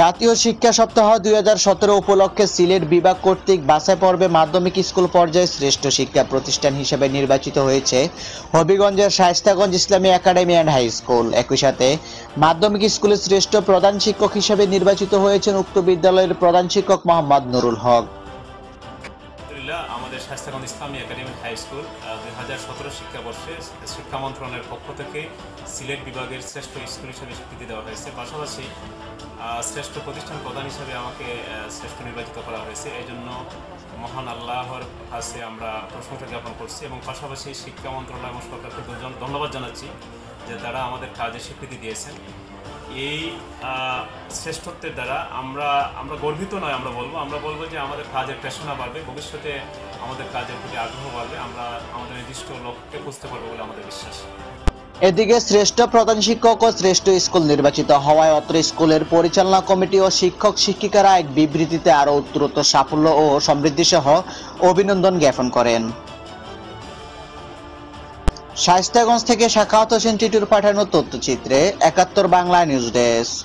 জাতীয় শিক্ষা সপ্তাহ দুই হাজার সতেরো উপলক্ষে সিলেট বিভাগ কর্তৃক বাছাই পর্বে মাধ্যমিক স্কুল পর্যায়ে শ্রেষ্ঠ শিক্ষা প্রতিষ্ঠান হিসেবে নির্বাচিত হয়েছে হবিগঞ্জের শায়স্তাগঞ্জ ইসলামী একাডেমি অ্যান্ড হাই স্কুল। একই সাথে মাধ্যমিক স্কুলের শ্রেষ্ঠ প্রধান শিক্ষক হিসেবে নির্বাচিত হয়েছেন উক্ত বিদ্যালয়ের প্রধান শিক্ষক মোহাম্মদ নুরুল হক। আলহামদুলিল্লাহ, আমাদের স্বাস্থ্যগঞ্জ ইসলামী একাডেমি হাই স্কুল দুই হাজার সতেরো শিক্ষাবর্ষে শিক্ষা মন্ত্রণালয়ের পক্ষ থেকে সিলেট বিভাগের শ্রেষ্ঠ স্কুল হিসেবে স্বীকৃতি দেওয়া হয়েছে। পাশাপাশি শ্রেষ্ঠ প্রতিষ্ঠান প্রধান হিসেবে আমাকে শ্রেষ্ঠ নির্বাচিত করা হয়েছে। এই জন্য মহান আল্লাহর কাছে আমরা প্রশংসা জ্ঞাপন করছি এবং পাশাপাশি শিক্ষা মন্ত্রণালয় এবং সরকারকে ধন্যবাদ জানাচ্ছি। যে তারা আমাদের কাজে স্বীকৃতি দিয়েছেন। এই শ্রেষ্ঠত্বের দ্বারা আমরা আমরা গর্বিত নয় আমরা বলব। আমরা বলব যে আমাদের কাজের পেশনা বাড়বে, ভবিষ্যতে আমাদের কাজের প্রতি আগ্রহ বাড়বে। আমরা আমাদের নির্দিষ্ট লক্ষ্যকে বুঝতে পারব বলে আমাদের বিশ্বাস। এদিকে শ্রেষ্ঠ প্রধান শিক্ষক ও শ্রেষ্ঠ স্কুল নির্বাচিত হওয়ায় অত্র স্কুলের পরিচালনা কমিটি ও শিক্ষক শিক্ষিকারা এক বিবৃতিতে আরও উত্তরোত্তর সাফল্য ও সমৃদ্ধি সহ অভিনন্দন জ্ঞাপন করেন। শায়স্তাগঞ্জ থেকে শাখাওয়াত হোসেন টিটুর পাঠানো তথ্যচিত্রে একাত্তর বাংলা নিউজ ডেস্ক।